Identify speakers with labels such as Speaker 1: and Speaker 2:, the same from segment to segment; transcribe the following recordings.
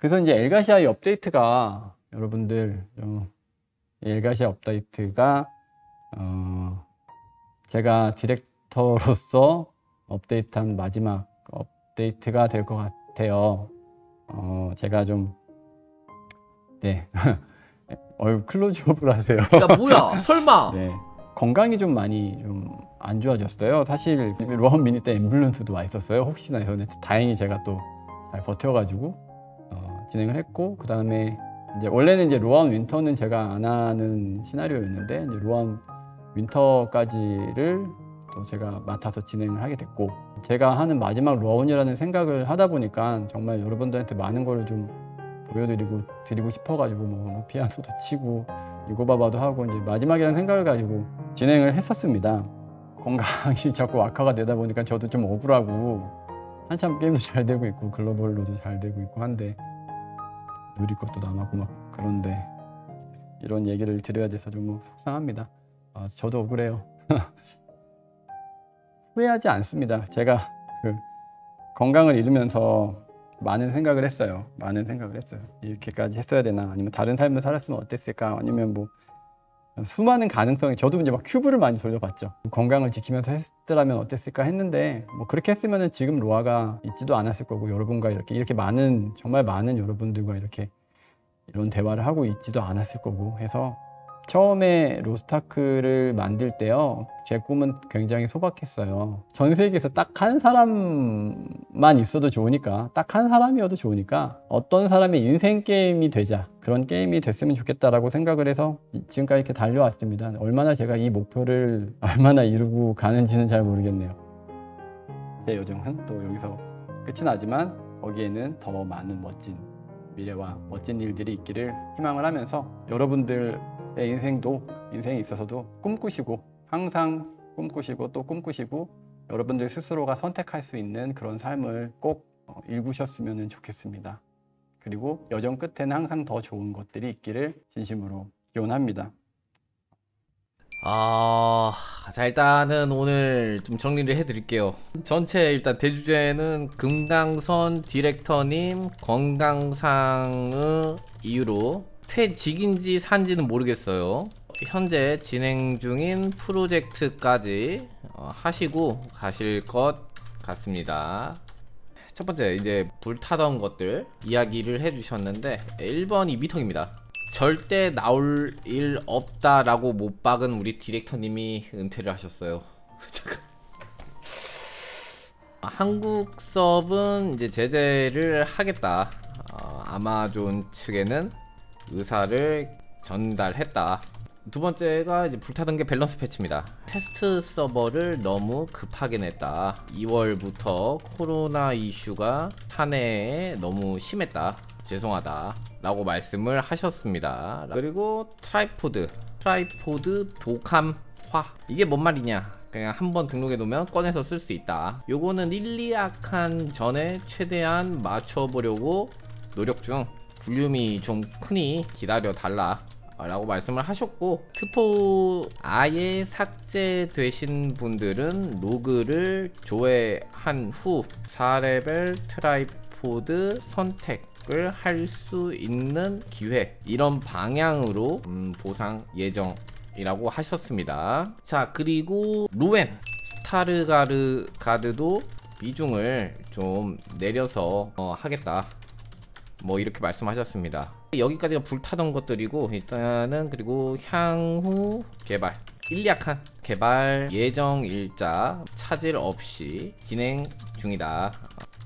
Speaker 1: 그래서 이제 엘가시아의 업데이트가 여러분들 좀 엘가시아 업데이트가 어 제가 디렉터로서 업데이트한 마지막 업데이트가 될 것 같아요. 어 제가 좀 네. 얼 클로즈업을 하세요.
Speaker 2: 야 뭐야 설마
Speaker 1: 네. 건강이 좀 많이 좀 안 좋아졌어요. 사실 로한 미니 때 앰뷸런스도 와 있었어요. 혹시나 해서 다행히 제가 또 잘 버텨가지고 어, 진행을 했고 그 다음에 이제 원래는 이제 로한 윈터는 제가 안 하는 시나리오였는데 이제 로한 윈터까지를 또 제가 맡아서 진행을 하게 됐고 제가 하는 마지막 로아원이라는 생각을 하다 보니까 정말 여러분들한테 많은 걸좀 보여드리고 드리고 싶어가지고 뭐 피아노도 치고 유고바바도 하고 이제 마지막이라는 생각을 가지고 진행을 했었습니다. 건강이 자꾸 악화가 되다 보니까 저도 좀 억울하고 한참 게임도 잘 되고 있고 글로벌로도 잘 되고 있고 한데 누릴 것도 남았고 막 그런데 이런 얘기를 드려야 돼서 좀 속상합니다. 아, 저도 억울해요. 후회하지 않습니다. 제가 그 건강을 잃으면서 많은 생각을 했어요. 많은 생각을 했어요. 이렇게까지 했어야 되나? 아니면 다른 삶을 살았으면 어땠을까? 아니면 뭐 수많은 가능성이 저도 이제 막 큐브를 많이 돌려봤죠. 건강을 지키면서 했더라면 어땠을까 했는데 뭐 그렇게 했으면은 지금 로아가 있지도 않았을 거고 여러분과 이렇게 이렇게 많은 정말 많은 여러분들과 이렇게 이런 대화를 하고 있지도 않았을 거고 해서 처음에 로스타크를 만들 때요 제 꿈은 굉장히 소박했어요. 전 세계에서 딱 한 사람만 있어도 좋으니까 딱 한 사람이어도 좋으니까 어떤 사람의 인생 게임이 되자 그런 게임이 됐으면 좋겠다라고 생각을 해서 지금까지 이렇게 달려왔습니다. 얼마나 제가 이 목표를 얼마나 이루고 가는지는 잘 모르겠네요. 제 여정은 또 여기서 끝이 나지만 거기에는 더 많은 멋진 미래와 멋진 일들이 있기를 희망을 하면서 여러분들 내 인생도 인생에 있어서도 꿈꾸시고 항상 꿈꾸시고 또 꿈꾸시고 여러분들 스스로가 선택할 수 있는 그런 삶을 꼭 어, 일구셨으면 좋겠습니다. 그리고 여정 끝에는 항상 더 좋은 것들이 있기를 진심으로 기원합니다.
Speaker 2: 아, 자 일단은 오늘 좀 정리를 해드릴게요. 전체 일단 대주제는 금강선 디렉터님 건강상의 이유로 퇴직인지 산지는 모르겠어요. 현재 진행 중인 프로젝트까지 어, 하시고 가실 것 같습니다. 첫 번째 이제 불타던 것들 이야기를 해주셨는데 1번이 미터기입니다. 절대 나올 일 없다라고 못 박은 우리 디렉터님이 은퇴를 하셨어요. 한국 서버는 이제 제재를 하겠다. 어, 아마존 측에는 의사를 전달했다. 두 번째가 이제 불타던 게 밸런스 패치입니다. 테스트 서버를 너무 급하게 냈다. 2월부터 코로나 이슈가 사내에 너무 심했다. 죄송하다. 라고 말씀을 하셨습니다. 그리고 tripod. Tripod 도감화. 이게 뭔 말이냐? 그냥 한 번 등록해 놓으면 꺼내서 쓸 수 있다. 요거는 일리아칸 전에 최대한 맞춰보려고 노력 중. 볼륨이 좀 크니 기다려 달라 라고 말씀을 하셨고 트포 아예 삭제되신 분들은 로그를 조회한 후 4레벨 tripod 선택 을 할 수 있는 기회 이런 방향으로 음, 보상 예정이라고 하셨습니다. 자 그리고 로웬. 스타르가르 가드도 비중을 좀 내려서 어, 하겠다. 뭐 이렇게 말씀하셨습니다. 여기까지가 불타던 것들이고 일단은 그리고 향후 개발. 일약한 개발 예정 일자 차질 없이 진행 중이다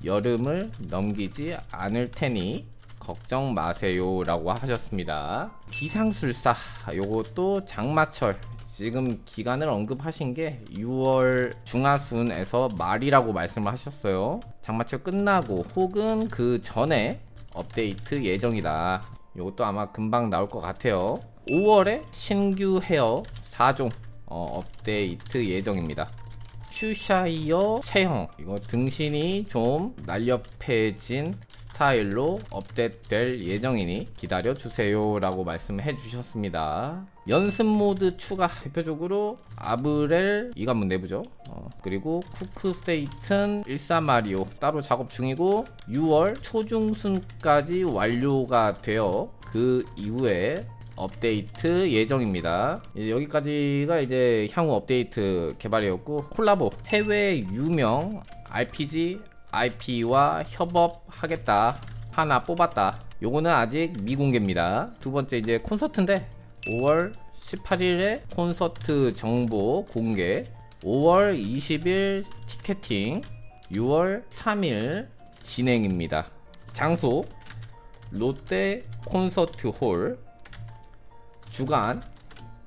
Speaker 2: 여름을 넘기지 않을 테니 걱정 마세요 라고 하셨습니다. 기상술사 요것도 장마철. 지금 기간을 언급하신 게 6월 중하순에서 말이라고 말씀을 하셨어요. 장마철 끝나고 혹은 그 전에 업데이트 예정이다. 이것도 아마 금방 나올 것 같아요. 5월에 신규 헤어 4종 어, 업데이트 예정입니다 슈샤이어 체형 이거 등신이 좀 날렵해진 스타일로 업데이트될 예정이니 기다려 주세요 라고 말씀해 주셨습니다. 연습 모드 추가 대표적으로 아브렐 이거 한번 내보죠. 어, 그리고 쿠크세이튼 14 마리오 따로 작업 중이고 6월 초중순까지 완료가 되어 그 이후에 업데이트 예정입니다. 이제 여기까지가 이제 향후 업데이트 개발이었고 콜라보 해외 유명 RPG IP와 협업하겠다 하나 뽑았다. 요거는 아직 미공개입니다. 두 번째 이제 콘서트인데 5월 18일에 콘서트 정보 공개 5월 20일 티켓팅 6월 3일 진행입니다. 장소 롯데 콘서트 홀 주간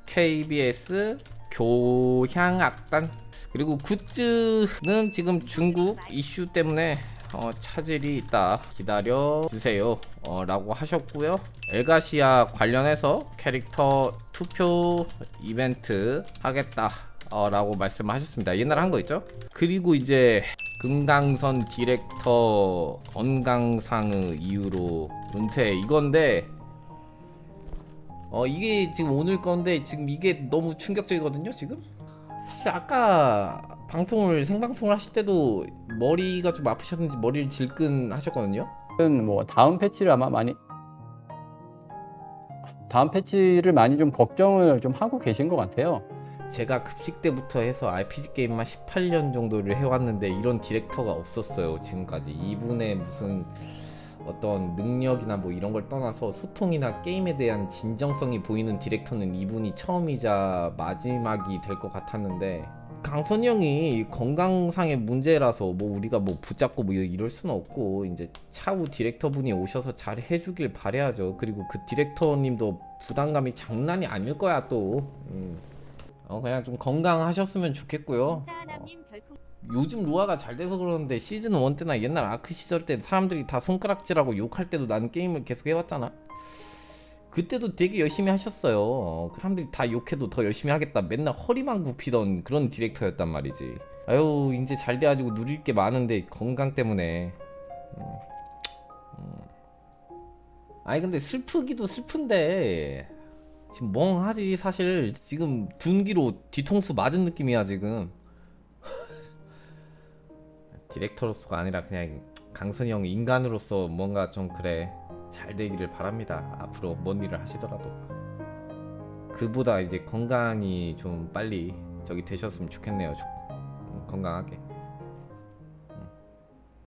Speaker 2: KBS 교향악단 그리고 굿즈는 지금 중국 이슈 때문에 어, 차질이 있다. 기다려 주세요. 어, 라고 하셨고요. 엘가시아 관련해서 캐릭터 투표 이벤트 하겠다. 어, 라고 말씀하셨습니다. 옛날에 한 거 있죠? 그리고 이제 금강선 디렉터 건강상의 이유로 은퇴. 이건데 어 이게 지금 오늘 건데 지금 이게 너무 충격적이거든요 지금? 사실 아까 방송을 생방송을 하실 때도 머리가 좀 아프셨는지 머리를 질끈 하셨거든요.
Speaker 1: 뭐 다음 패치를 아마 많이 다음 패치를 많이 좀 걱정을 좀 하고 계신 것 같아요.
Speaker 2: 제가 급식 때부터 해서 RPG 게임만 18년 정도를 해왔는데 이런 디렉터가 없었어요 지금까지. 이분의 무슨 어떤 능력이나 뭐 이런 걸 떠나서 소통이나 게임에 대한 진정성이 보이는 디렉터는 이분이 처음이자 마지막이 될 것 같았는데 강선이 형이 건강상의 문제라서 뭐 우리가 뭐 붙잡고 뭐 이럴 수는 없고 이제 차후 디렉터 분이 오셔서 잘 해주길 바래야죠. 그리고 그 디렉터님도 부담감이 장난이 아닐 거야 또. 음. 어 그냥 좀 건강하셨으면 좋겠고요.
Speaker 3: 별풍
Speaker 2: 요즘 로아가 잘 돼서 그러는데 시즌 1 때나 옛날 아크 시절 때 사람들이 다 손가락질하고 욕할 때도 난 게임을 계속 해왔잖아. 그때도 되게 열심히 하셨어요. 어, 사람들이 다 욕해도 더 열심히 하겠다. 맨날 허리만 굽히던 그런 디렉터였단 말이지. 아유 이제 잘 돼가지고 누릴 게 많은데 건강 때문에. 음, 음. 아니 근데 슬프기도 슬픈데 지금 멍하지 사실 지금 둔기로 뒤통수 맞은 느낌이야 지금. 디렉터로서가 아니라 그냥 강선이 형 인간으로서 뭔가 좀 그래 잘 되기를 바랍니다. 앞으로 뭔 일을 하시더라도. 그보다 이제 건강이 좀 빨리 저기 되셨으면 좋겠네요. 좀, 음, 건강하게